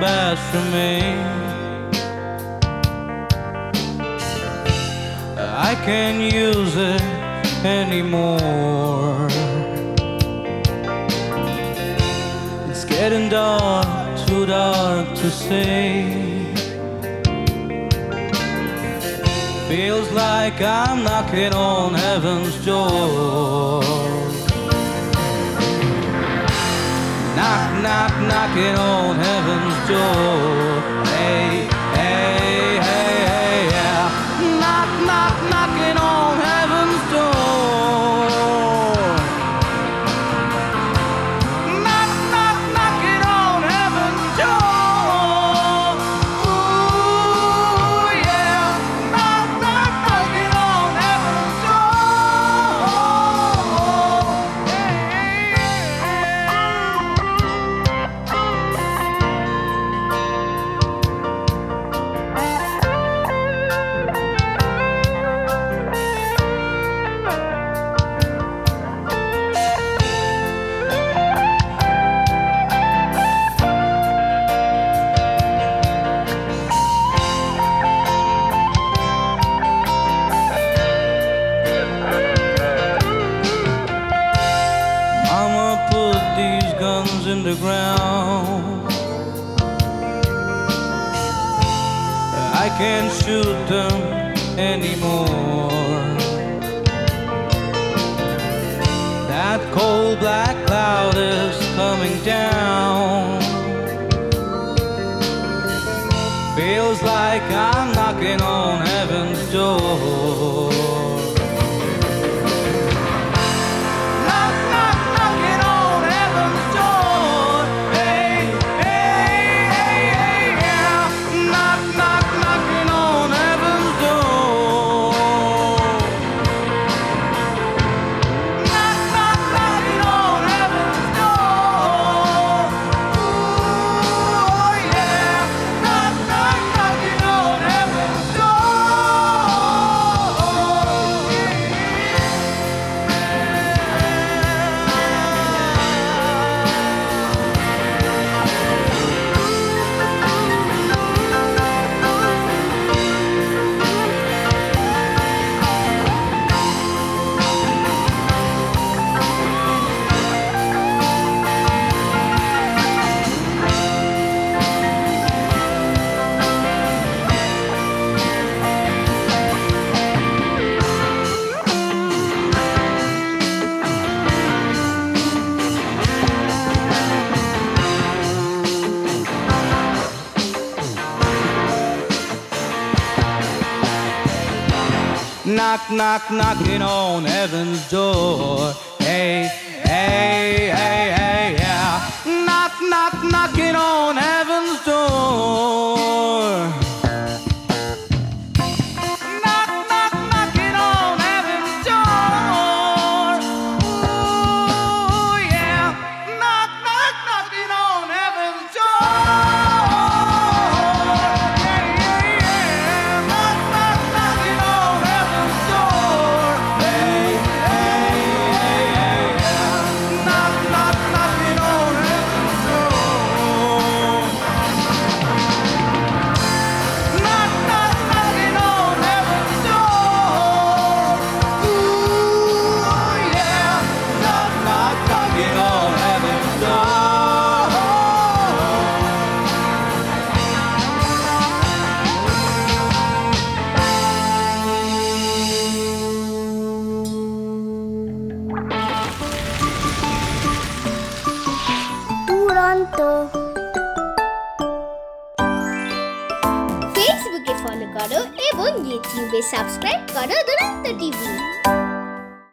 best for me. I can't use it anymore. It's getting dark, too dark to see. Feels like I'm knocking on heaven's door. Knock, knock, knocking on heaven's door. Put these guns in the ground. I can't shoot them anymore. That cold black cloud is coming down. Feels like I'm knocking on heaven's door. Knock, knock, knocking on heaven's door. করো এবং ইউটিউবে subscribe করো দুরন্ত TV